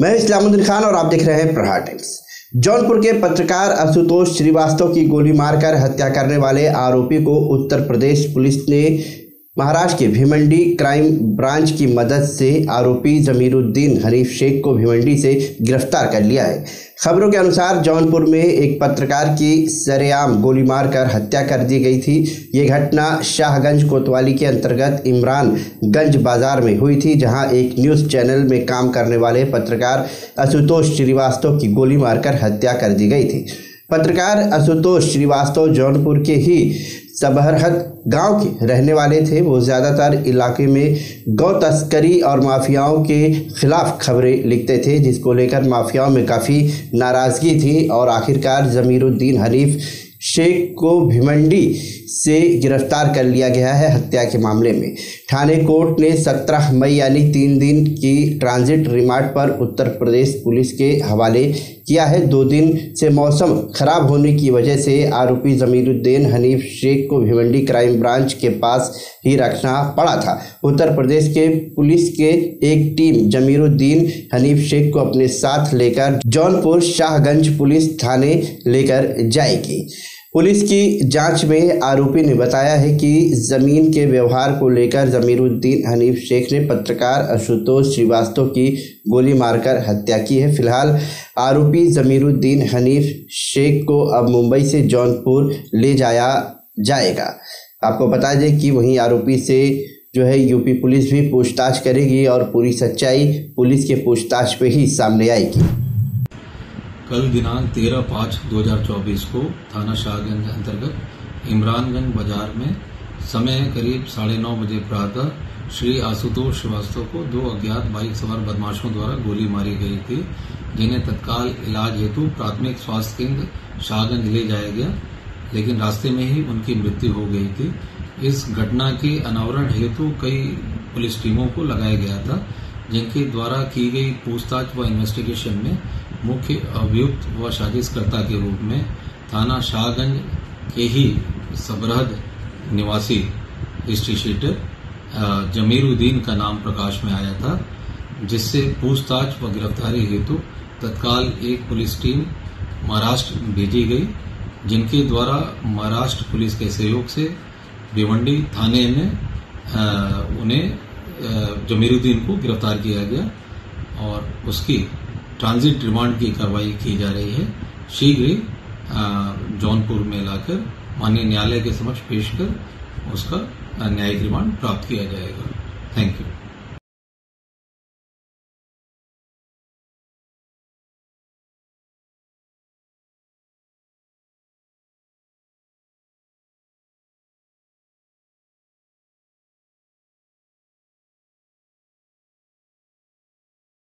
मैं इस्लामुद्दीन खान और आप देख रहे हैं प्रहार टाइम्स। जौनपुर के पत्रकार आशुतोष श्रीवास्तव की गोली मारकर हत्या करने वाले आरोपी को उत्तर प्रदेश पुलिस ने महाराष्ट्र के भिवंडी क्राइम ब्रांच की मदद से आरोपी जमीरुद्दीन हरीफ शेख को भिवंडी से गिरफ़्तार कर लिया है। खबरों के अनुसार जौनपुर में एक पत्रकार की सरेआम गोली मारकर हत्या कर दी गई थी। ये घटना शाहगंज कोतवाली के अंतर्गत इमरान गंज बाज़ार में हुई थी, जहाँ एक न्यूज़ चैनल में काम करने वाले पत्रकार आशुतोष श्रीवास्तव की गोली मारकर हत्या कर दी गई थी। पत्रकार आशुतोष श्रीवास्तव जौनपुर के ही सबहरहत गाँव के रहने वाले थे। वो ज़्यादातर इलाके में गौ तस्करी और माफियाओं के खिलाफ खबरें लिखते थे, जिसको लेकर माफियाओं में काफ़ी नाराज़गी थी। और आखिरकार ज़मीरुद्दीन हरीफ शेख को भिमंडी से गिरफ़्तार कर लिया गया है हत्या के मामले में। थाने कोर्ट ने 17 मई यानी तीन दिन की ट्रांजिट रिमांड पर उत्तर प्रदेश पुलिस के हवाले किया है। दो दिन से मौसम खराब होने की वजह से आरोपी जमीरुद्दीन हनीफ शेख को भिवंडी क्राइम ब्रांच के पास ही रखना पड़ा था। उत्तर प्रदेश के पुलिस के एक टीम जमीरुद्दीन हनीफ शेख को अपने साथ लेकर जौनपुर शाहगंज पुलिस थाने लेकर जाएगी। पुलिस की जाँच में आरोपी ने बताया है कि ज़मीन के व्यवहार को लेकर जमीरुद्दीन हनीफ शेख ने पत्रकार आशुतोष श्रीवास्तव की गोली मारकर हत्या की है। फ़िलहाल, आरोपी जमीरुद्दीन हनीफ शेख को अब मुंबई से जौनपुर ले जाया जाएगा। आपको बता दें कि वहीं आरोपी से जो है यूपी पुलिस भी पूछताछ करेगी और पूरी सच्चाई पुलिस के पूछताछ पे ही सामने आएगी। कल दिनांक तेरह पाँच दो हज़ार चौबीस को थाना शाहगंज अंतर्गत इमरानगंज बाज़ार में समय करीब साढ़े नौ बजे प्रातः श्री आशुतोष श्रीवास्तव को दो अज्ञात बाइक सवार बदमाशों द्वारा गोली मारी गई थी, जिन्हें तत्काल इलाज हेतु प्राथमिक स्वास्थ्य केंद्र शाहगंज ले जाया गया, लेकिन रास्ते में ही उनकी मृत्यु हो गई थी। इस घटना के अनावरण हेतु कई पुलिस टीमों को लगाया गया था, जिनके द्वारा की गई पूछताछ व इन्वेस्टिगेशन में मुख्य अभियुक्त व साजिशकर्ता के रूप में थाना शाहगंज के ही सबरहद निवासी हिस्ट्री जमीरुद्दीन का नाम प्रकाश में आया था, जिससे पूछताछ व गिरफ्तारी हेतु तत्काल एक पुलिस टीम महाराष्ट्र भेजी गई, जिनके द्वारा महाराष्ट्र पुलिस के सहयोग से भिवंडी थाने में उन्हें जमीरुद्दीन को गिरफ़्तार किया गया और उसकी ट्रांजिट रिमांड की कार्रवाई की जा रही है। शीघ्र ही जौनपुर में लाकर माननीय न्यायालय के समक्ष पेश कर उसका न्यायिक रिमांड प्राप्त किया जाएगा। Thank you.